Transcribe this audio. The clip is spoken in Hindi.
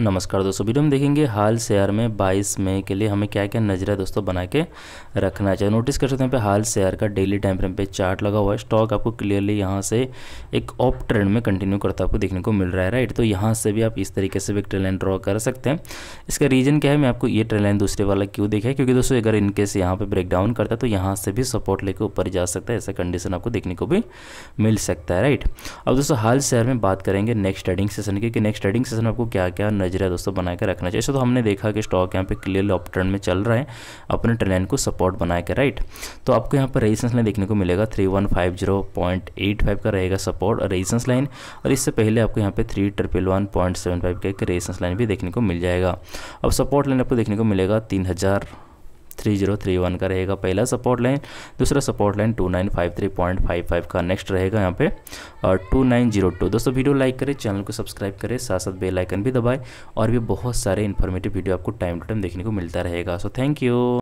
नमस्कार दोस्तों, वीडियो में देखेंगे हाल शेयर में 22 मई के लिए हमें क्या क्या नज़र है दोस्तों बना के रखना चाहिए। नोटिस कर सकते हैं पे हाल शेयर का डेली टाइम फ्रेम पे चार्ट लगा हुआ है। स्टॉक आपको क्लियरली यहाँ से एक ऑप ट्रेंड में कंटिन्यू करता आपको देखने को मिल रहा है, राइट? तो यहाँ से भी आप इस तरीके से भी ट्रेन लाइन ड्रॉ कर सकते हैं। इसका रीजन क्या है? मैं आपको ये ट्रेन लाइन दूसरे वाला क्यों देखा क्योंकि दोस्तों, अगर इनकेस यहाँ पर ब्रेक डाउन करता है तो यहाँ से भी सपोर्ट लेकर ऊपर जा सकता है। ऐसा कंडीशन आपको देखने को भी मिल सकता है, राइट? अब दोस्तों, हाल शेयर में बात करेंगे नेक्स्ट ट्रेडिंग सेशन की नेक्स्ट ट्रेडिंग सेशन आपको क्या क्या नज़र है दोस्तों बना के रखना चाहिए। तो हमने देखा कि स्टॉक यहाँ पे क्लियर ऑप ट्रेंड में चल रहा है। अपने ट्रेन को सपोर्ट बना के राइट तो आपको यहाँ पर रेजिस्टेंस लाइन देखने को मिलेगा। Three one five zero point eight five का रहेगा सपोर्ट और रेजिस्टेंस लाइन और इससे पहले आपको यहाँ पे three triple one point seven five का एक रेजिस्टेंस लाइन भी देखने को मिल जाएगा। अब सपोर्ट लाइन आपको देखने को मिलेगा तीन हज़ार थ्री ज़ीरो थ्री वन का रहेगा पहला सपोर्ट लाइन दूसरा support line two nine five three point five five का नेक्स्ट रहेगा यहाँ पे, और टू नाइन ज़ीरो टू दोस्तों वीडियो लाइक करें चैनल को सब्सक्राइब करें साथ साथ बेल आइकन भी दबाएँ, और भी बहुत सारे इन्फॉर्मेटिव वीडियो आपको टाइम टू टाइम देखने को मिलता रहेगा। So thank you